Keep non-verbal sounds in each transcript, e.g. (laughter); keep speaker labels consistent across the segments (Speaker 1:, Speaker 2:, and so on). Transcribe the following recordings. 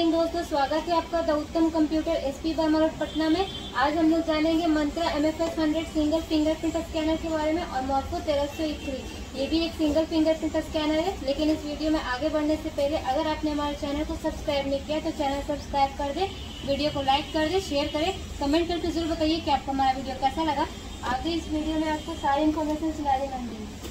Speaker 1: Morning दोस्तों, स्वागत है आपका the Uttam computer S P road Patna में। आज हम लोग जानेंगे Mantra M F S hundred single fingerprint scanner के बारे में और मॉर्को तेरह सौ ये भी एक सिंगल फिंगरप्रिंट स्कैनर है, लेकिन इस वीडियो में आगे बढ़ने से पहले अगर आपने हमारे चैनल को सब्सक्राइब नहीं किया तो चैनल सब्सक्राइब कर दे, वीडियो को लाइक कर दे, शेयर करें, कमेंट करके ज़रूर बताइए कि आपको हमारा वीडियो कैसा लगा। आगे इस वीडियो में आपको सारी इन्फॉर्मेशन सुना देंगे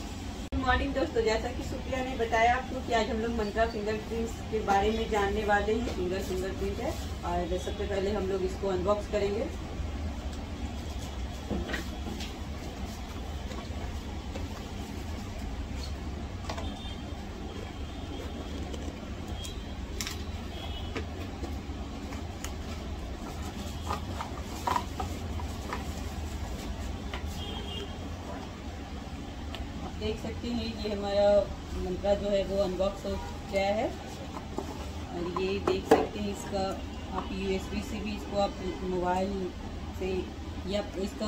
Speaker 2: मॉर्निंग दोस्तों। जैसा कि सुप्रिया ने बताया आपको कि आज हम लोग मंत्रा फिंगरप्रिंट्स के बारे में जानने वाले हैं। फिंगर फिंगर प्रिंट है। और सबसे पहले हम लोग इसको अनबॉक्स करेंगे। देख सकते हैं, ये हमारा मंत्रा जो है वो अनबॉक्स हो गया है। और ये देख सकते हैं इसका, आप यूएसबी से भी इसको आप मोबाइल से या इसका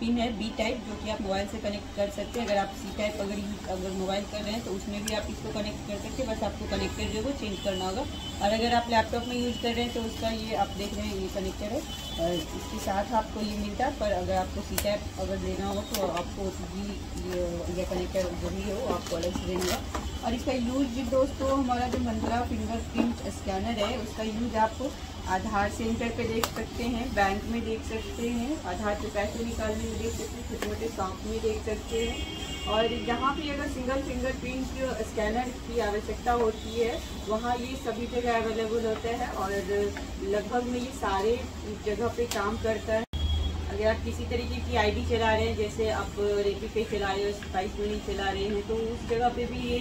Speaker 2: पिन है बी टाइप जो कि आप मोबाइल से कनेक्ट कर सकते हैं। अगर आप सी टाइप अगर यूज़ अगर मोबाइल कर रहे हैं तो उसमें भी आप इसको कनेक्ट कर सकते हैं। बस आपको कनेक्टर जो है वो चेंज करना होगा। और अगर आप लैपटॉप में यूज़ कर रहे हैं तो उसका ये आप देख रहे हैं, ये कनेक्टर है। और इसके साथ आपको ये मिलता है। पर अगर आपको सी टाइप अगर लेना हो तो आपको ये कनेक्टर जो भी हो आपको अलग से देना होगा। और इसका यूज़ दोस्तों, हमारा जो मंत्रा फिंगरप्रिंट स्कैनर है, उसका यूज़ आप आधार सेंटर पे देख सकते हैं, बैंक में देख सकते हैं, आधार पे पैसे निकालने में देख सकते हैं, छोटे मोटे शॉप में देख सकते हैं। और जहाँ भी अगर सिंगल फिंगर प्रिंट स्कैनर की आवश्यकता होती है, वहाँ ये सभी जगह अवेलेबल होता है और लगभग में ये सारे जगह पे काम करता है। अगर आप किसी तरीके की आईडी चला रहे हैं, जैसे आप रेपी पे चला रहे हो, स्पाइस मनी चला रहे हैं तो उस जगह पे भी ये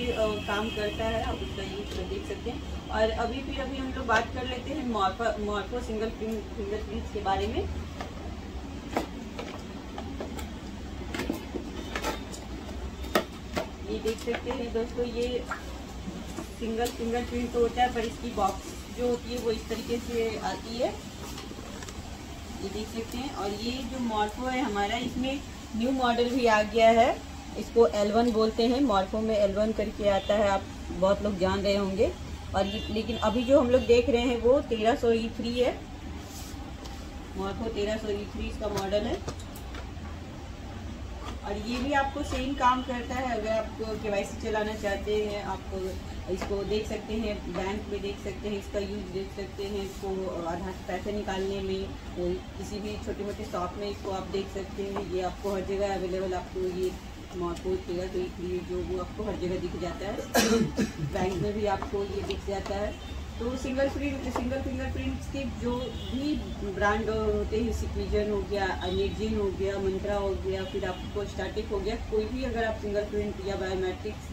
Speaker 2: काम करता है, आप उसका यूज़ देख सकते हैं। और अभी फिर अभी हम लोग बात कर लेते हैं Morpho Morpho single finger prints के बारे में। ये देख सकते हैं दोस्तों, ये सिंगल फिंगर प्रिंट तो होता है, पर इसकी बॉक्स जो होती है, वो इस तरीके से आती है। ये देख सकते हैं। और ये जो मॉर्फो है हमारा, इसमें न्यू मॉडल भी आ गया है। इसको L1 बोलते हैं। मॉर्फो में L1 करके आता है। आप बहुत लोग जान रहे होंगे। और लेकिन अभी जो हम लोग देख रहे हैं, वो तेरह सौ ई थ्री है। मॉर्फो तेरह सौ ई थ्री इसका मॉडल है। और ये भी आपको सेम काम करता है, अगर आप के चलाना चाहते हैं, आप इसको देख सकते हैं बैंक में देख सकते हैं, इसका यूज़ देख सकते हैं, इसको आधार से पैसे निकालने में किसी भी छोटे मोटे शॉप में इसको आप देख सकते हैं, ये आपको हर जगह अवेलेबल आपको ये मॉको तेरह तो ये जो वो आपको हर जगह दिख जाता है। (coughs) बैंक में भी आपको ये दिख जाता है। तो सिंगल प्रिंट सिंगल फिंगरप्रिंट्स के जो भी ब्रांड होते हैं सिक्विजन हो गया अनेजिन हो गया मंत्रा हो गया, फिर आपको स्टार्टिक हो गया, कोई भी अगर आप फिंगर प्रिंट या बायोमेट्रिक्स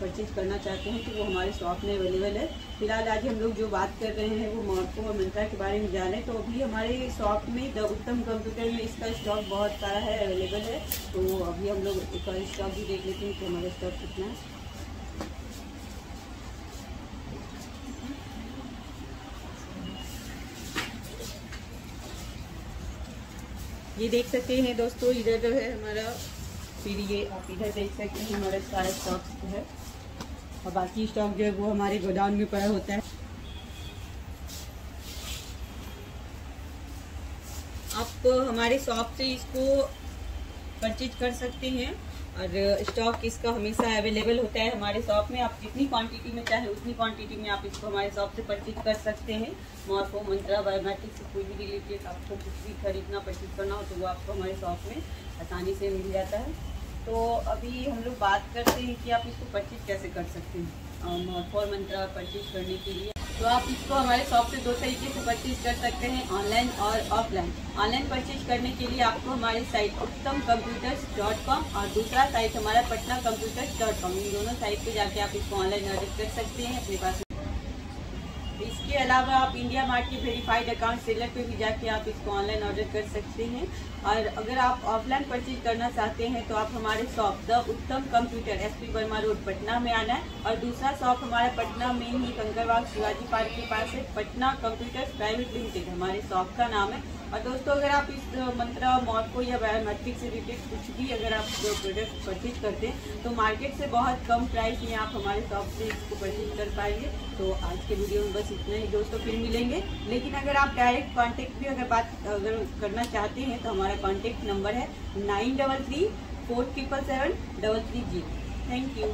Speaker 2: परचेज करना चाहते हैं तो वो हमारे शॉप में अवेलेबल है। फ़िलहाल आज हम लोग जो बात कर रहे हैं, वो मॉर्को और मंत्रा के बारे में जाने तो अभी हमारे शॉप में द उत्तम कंप्यूटर में इसका स्टॉक बहुत सारा है अवेलेबल है। तो अभी हम लोग एक स्टॉक भी देख लेते हैं कि हमारा स्टॉक कितना है। ये देख सकते हैं दोस्तों, इधर जो है हमारा फिर ये आप इधर देख सकते हैं हमारा सारा स्टॉक है। और बाकी स्टॉक जो है वो हमारे गोडाउन में पड़ा होता है। आप हमारे शॉप से इसको परचेज कर सकते हैं। और स्टॉक इसका हमेशा अवेलेबल होता है हमारे शॉप में। आप जितनी क्वांटिटी में चाहे उतनी क्वांटिटी में आप इसको हमारे शॉप से परचेज कर सकते हैं। मॉर्फो मंत्रा बायोमेट्रिक से कोई भी रिलेटेड आपको कुछ भी खरीदना परचेज करना हो तो वो आपको हमारे शॉप में आसानी से मिल जाता है। तो अभी हम लोग बात करते हैं कि आप इसको परचेज कैसे कर सकते हैं फोर मंत्रा परचेज करने के लिए। तो आप इसको हमारे शॉप से दो तरीके से परचेज कर सकते हैं ऑनलाइन और ऑफलाइन ऑनलाइन परचेज करने के लिए आपको हमारी साइट उत्तम कंप्यूटर्स डॉट कॉम और दूसरा साइट हमारा पटना कंप्यूटर्स डॉट कॉम इन दोनों साइट पे जाके आप इसको ऑनलाइन ऑर्डर कर सकते हैं, अपने पास अलावा आप इंडिया मार्ट के वेरीफाइड अकाउंट सेलर पे भी जाके आप इसको ऑनलाइन ऑर्डर कर सकते हैं। और अगर आप ऑफलाइन परचेज करना चाहते हैं तो आप हमारे shop the Uttam computer S P Verma road Patna में आना है। और दूसरा शॉप हमारा पटना में ही कंकरबाग शिवाजी पार्क के पास है। पटना कंप्यूटर प्राइवेट लिमिटेड हमारे शॉप का नाम है। और दोस्तों, अगर आप इस मंत्रा मॉर्को या बायोमेट्रिक से रिलेटेड कुछ भी अगर आप प्रोडक्ट परचेज करते हैं तो मार्केट से बहुत कम प्राइस में आप हमारे शॉप से इसको परचेज कर पाएँगे। तो आज के वीडियो में बस इतना ही दोस्तों, फिर मिलेंगे। लेकिन अगर आप डायरेक्ट कॉन्टेक्ट भी अगर बात, अगर करना चाहते हैं तो हमारा कॉन्टेक्ट नंबर है nine double three four triple seven double three zero thank you